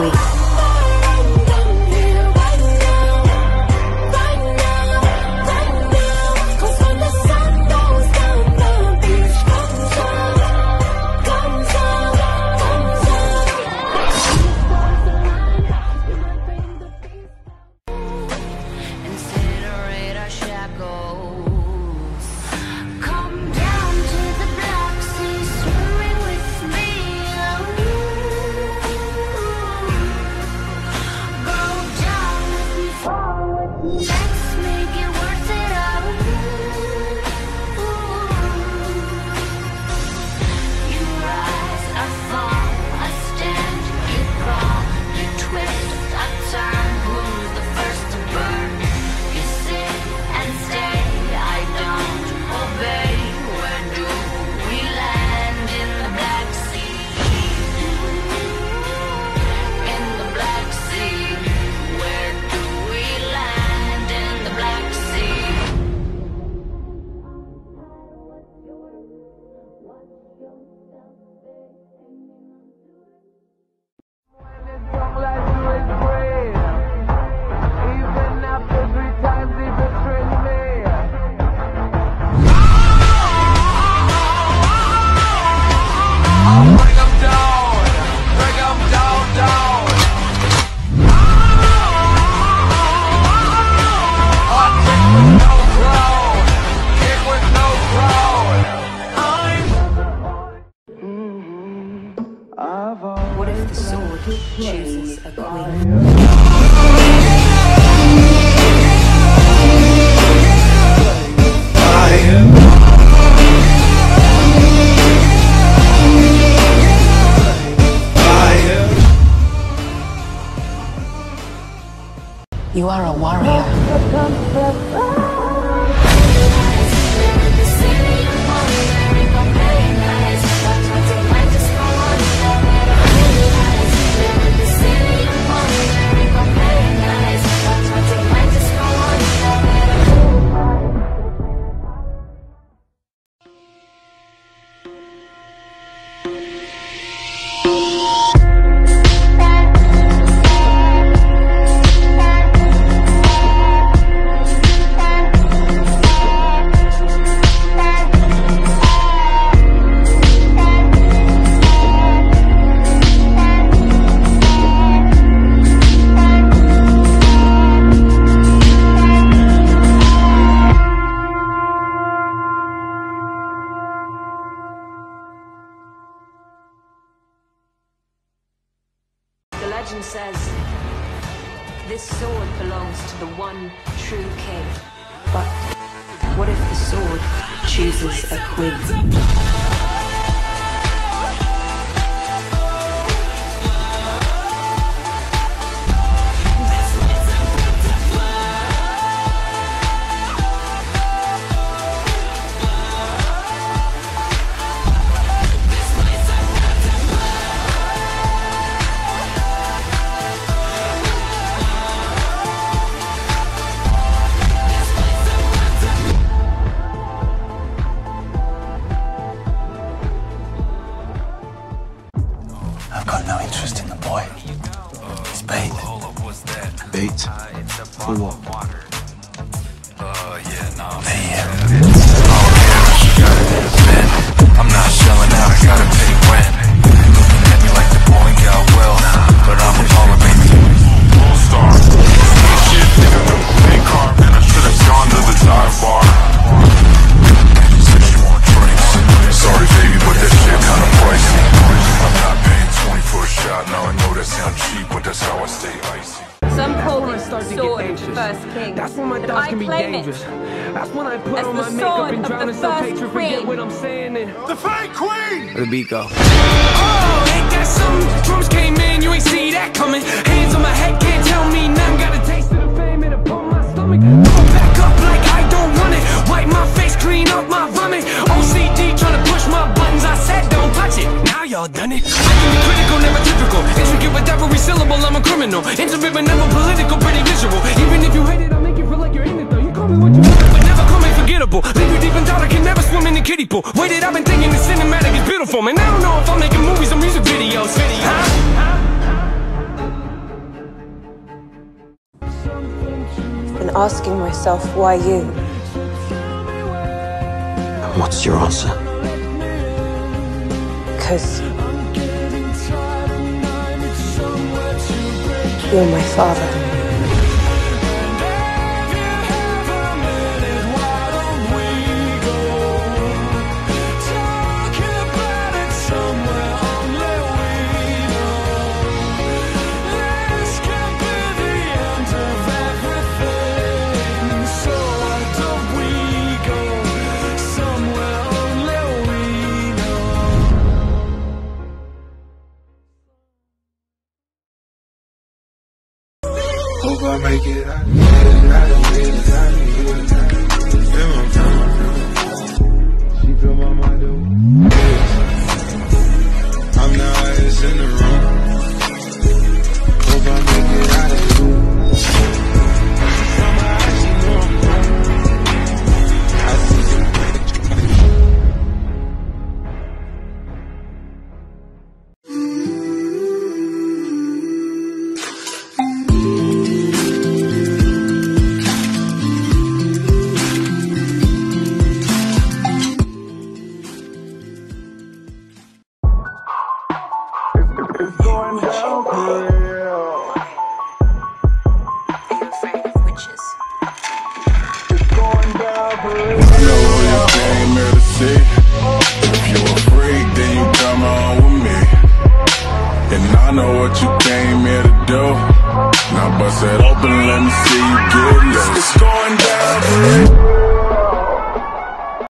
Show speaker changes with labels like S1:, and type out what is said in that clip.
S1: queen. Chooses a queen? You are a warrior. Legend says this sword belongs to the one true king. But what if the sword chooses a queen?
S2: I'm not
S3: selling
S2: out, I
S3: gotta
S4: Some call when I start to get sword anxious. first king. That's
S5: when my And thoughts I can be dangerous. It. That's when I put As on my makeup and drown the in some first hatred. Forget what I'm saying. And The fake queen! the beat go. Oh, ain't that something? Drums came in, Done it. I can be critical, never typical. Intricate with every syllable, I'm a criminal. Intimate but never political, pretty visual. Even if you hate it, I'll make it feel like you're in it though. You call me what you want, but never call me forgettable. Leave you deep in thought, I can never swim in the kiddie pool. Waited, I've been thinking the cinematic is beautiful, man. I don't know if I'm making movies or music videos. videos. Huh?
S6: Been asking myself, why you?
S7: And what's your answer?
S6: Because you're my father.
S8: She feel my mind, I'm the highest in the room.
S1: going down.
S9: I know you came here to see. If you then you come on with me. And I know what you came here to do. Now bust it open, let me see you get.